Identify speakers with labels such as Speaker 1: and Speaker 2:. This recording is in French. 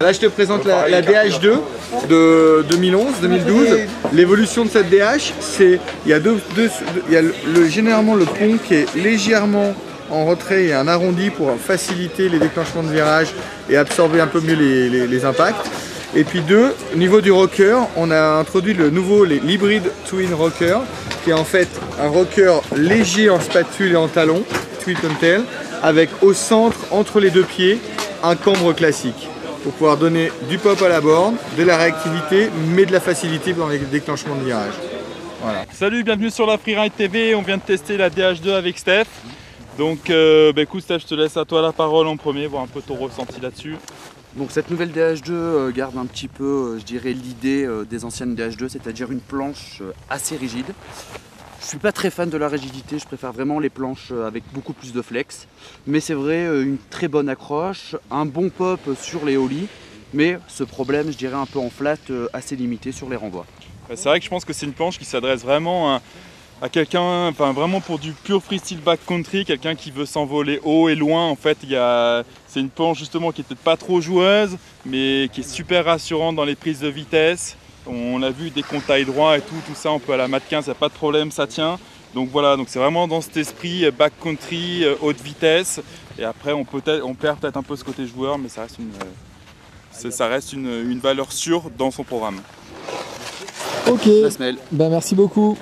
Speaker 1: Là je te présente la, la DH2 de 2011-2012. L'évolution de cette DH, c'est il y a, deux, deux- il y a le- le- généralement le pont qui est légèrement en retrait et un arrondi pour faciliter les déclenchements de virage et absorber un peu mieux les, les- les impacts. Et puis deux, au niveau du rocker, on a introduit le nouveau, les- l'hybride Twin Rocker, qui est en fait un rocker léger en spatule et en talon, Twin Tail, avec au centre, entre les deux pieds, un cambre classique pour pouvoir donner du pop à la borne, de la réactivité, mais de la facilité dans les déclenchements de virage. Voilà.
Speaker 2: Salut, bienvenue sur la Freeride TV. On vient de tester la DH2 avec Steph. Donc, euh, bah, écoute, Steph, je te laisse à toi la parole en premier, voir un peu ton ressenti là-dessus.
Speaker 3: Donc cette nouvelle DH2 euh, garde un petit peu, euh, je dirais, l'idée des anciennes DH2, c'est-à-dire une planche assez rigide. Je suis pas très fan de la rigidité, je préfère vraiment les planches euh, avec beaucoup plus de flex. Mais c'est vrai, euh, une très bonne accroche, un bon pop sur les ollies, mais ce problème, je dirais, un peu en flat, euh, assez limité sur les renvois.
Speaker 2: Bah, c'est vrai que je pense que c'est une planche qui s'adresse vraiment à, quelqu'un, enfin vraiment pour du pur freestyle backcountry, quelqu'un qui veut s'envoler haut et loin. En fait, c'est une planche justement qui est peut-être pas trop joueuse, mais qui est super rassurante dans les prises de vitesse. On l'a vu dès qu'on taille droit et tout, tout ça, on peut à la mat 15, il n'y a pas de problème, ça tient. Donc voilà, donc c'est vraiment dans cet esprit euh, backcountry, euh, haute vitesse. Et après, on, peut on perd peut-être un peu ce côté joueur, mais ça reste une, euh, ça reste une, une valeur sûre dans son programme.
Speaker 4: Ok,
Speaker 3: La semelle.
Speaker 4: bah merci beaucoup.